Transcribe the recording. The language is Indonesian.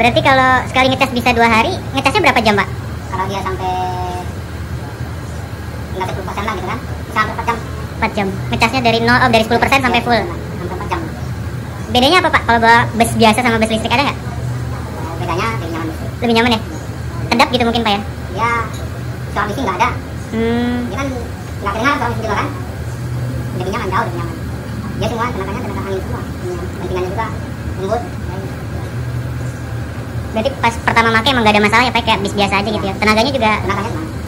Berarti kalau sekali ngecas bisa dua hari, ngecasnya berapa jam, Pak? Kalau dia sampai tinggal 10 persen lah gitu kan, bisa sampai 4 jam. 4 jam. Ngecasnya dari 0 oh, dari 10% sampai full. Sampai 4 jam. Bedanya apa, Pak? Kalau bawa bus biasa sama bus listrik ada nggak? Bedanya lebih nyaman. Lebih nyaman ya? Kedap gitu mungkin, Pak ya? Dia soal bising nggak ada. Hmm. Dia kan nggak keringat soal bising juga kan. Lebih nyaman, jauh lebih nyaman. Dia semua tenaganya tenaga angin semua. Pentingannya juga lembut. Berarti pas pertama pakai emang gak ada masalah ya, Pak? Kayak bis biasa aja gitu ya. Tenaganya juga Tenaganya.